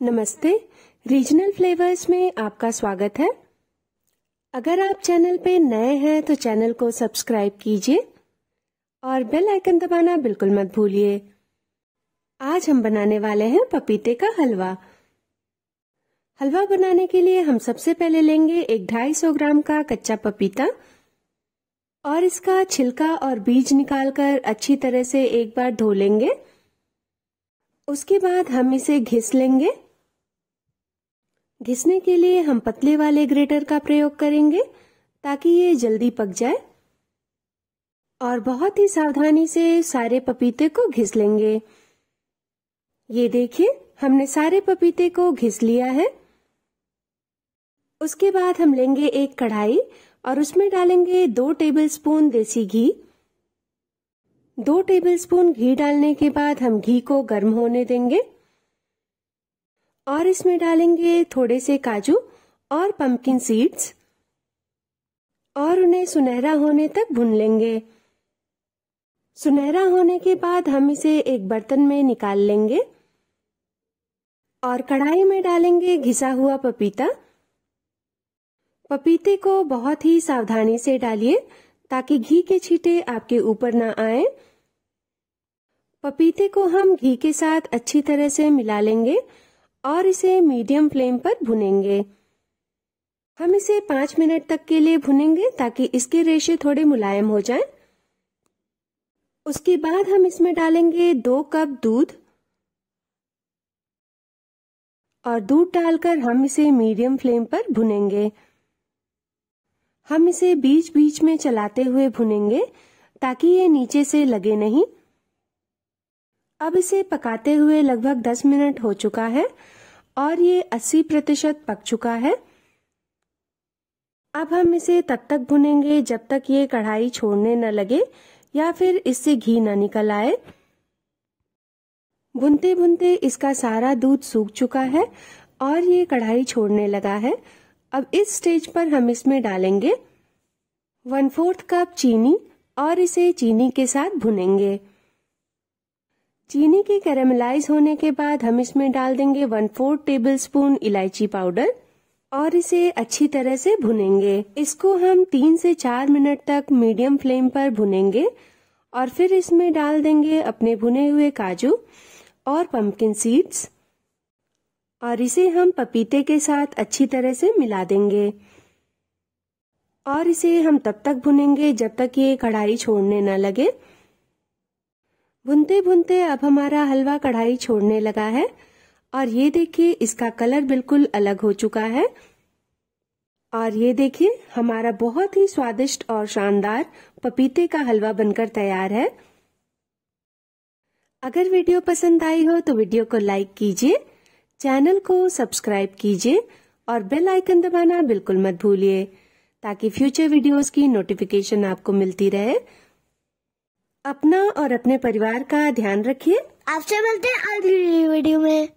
नमस्ते। Regional flavours में आपका स्वागत है। अगर आप चैनल पे नए हैं तो चैनल को सब्सक्राइब कीजिए और बेल आइकन दबाना बिल्कुल मत भूलिए। आज हम बनाने वाले हैं पपीते का हलवा। हलवा बनाने के लिए हम सबसे पहले लेंगे एक ढाई सौ ग्राम का कच्चा पपीता और इसका छिलका और बीज निकालकर अच्छी तरह से एक बार धो लेंगे। उसके बाद हम इसे घिस लेंगे। घिसने के लिए हम पतले वाले ग्रेटर का प्रयोग करेंगे ताकि ये जल्दी पक जाए और बहुत ही सावधानी से सारे पपीते को घिस लेंगे। ये देखिए, हमने सारे पपीते को घिस लिया है। उसके बाद हम लेंगे एक कढ़ाई और उसमें डालेंगे दो टेबलस्पून देसी घी। दो टेबलस्पून घी डालने के बाद हम घी को गर्म होने देंगे। और इसमें डालेंगे थोड़े से काजू और पंपकिन सीड्स और उन्हें सुनहरा होने तक भून लेंगे। सुनहरा होने के बाद हम इसे एक बर्तन में निकाल लेंगे और कढ़ाई में डालेंगे घिसा हुआ पपीता। पपीते को बहुत ही सावधानी से डालिए ताकि घी के छींटे आपके ऊपर ना आए। पपीते को हम घी के साथ अच्छी तरह से मिला लेंगे। और इसे मीडियम फ्लेम पर भुनेंगे। हम इसे पाँच मिनट तक के लिए भुनेंगे ताकि इसके रेशे थोड़े मुलायम हो जाएँ। उसके बाद हम इसमें डालेंगे दो कप दूध। और दूध डालकर हम इसे मीडियम फ्लेम पर भुनेंगे। हम इसे बीच बीच में चलाते हुए भुनेंगे ताकि ये नीचे से लगे नहीं। अब इसे पकाते हुए लगभग 10 मिनट हो चुका है और ये 80 प्रतिशत पक चुका है। अब हम इसे तब तक भुनेंगे जब तक ये कढ़ाई छोड़ने न लगे या फिर इससे घी न निकल आए। भुनते भुनते इसका सारा दूध सूख चुका है और ये कढ़ाई छोड़ने लगा है। अब इस स्टेज पर हम इसमें डालेंगे वन फोर्थ कप चीनी और इसे चीनी के साथ भुनेंगे। चीनी के कैरेमलाइज होने के बाद हम इसमें डाल देंगे वन फोर्थ टेबल स्पून इलायची पाउडर और इसे अच्छी तरह से भुनेंगे। इसको हम तीन से चार मिनट तक मीडियम फ्लेम पर भुनेंगे और फिर इसमें डाल देंगे अपने भुने हुए काजू और पंपकिन सीड्स और इसे हम पपीते के साथ अच्छी तरह से मिला देंगे। और इसे हम तब तक भुनेंगे जब तक ये कढ़ाई छोड़ने न लगे। भुनते भुनते अब हमारा हलवा कढ़ाई छोड़ने लगा है और ये देखिए, इसका कलर बिल्कुल अलग हो चुका है। और ये देखिए, हमारा बहुत ही स्वादिष्ट और शानदार पपीते का हलवा बनकर तैयार है। अगर वीडियो पसंद आई हो तो वीडियो को लाइक कीजिए, चैनल को सब्सक्राइब कीजिए और बेल आइकन दबाना बिल्कुल मत भूलिए, ताकि फ्यूचर वीडियोस की नोटिफिकेशन आपको मिलती रहे। अपना और अपने परिवार का ध्यान रखिए। आपसे मिलते हैं अगली वीडियो में।